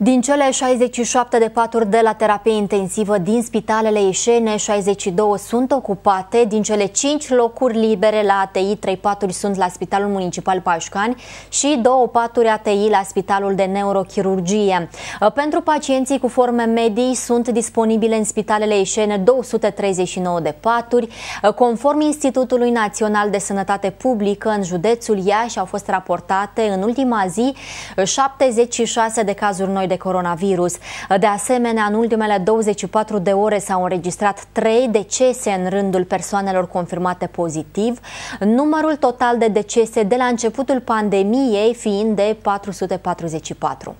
Din cele 67 de paturi de la terapie intensivă din spitalele ieșene, 62 sunt ocupate. Din cele 5 locuri libere la ATI, 3 paturi sunt la Spitalul Municipal Pașcani și 2 paturi ATI la Spitalul de Neurochirurgie. Pentru pacienții cu forme medii sunt disponibile în spitalele ieșene 239 de paturi. Conform Institutului Național de Sănătate Publică, în județul Iași au fost raportate în ultima zi 76 de cazuri noi de coronavirus. De asemenea, în ultimele 24 de ore s-au înregistrat 3 decese în rândul persoanelor confirmate pozitiv, numărul total de decese de la începutul pandemiei fiind de 444.